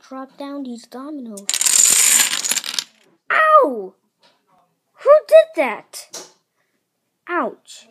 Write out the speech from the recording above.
drop down these dominoes. Ow! Who did that? Ouch.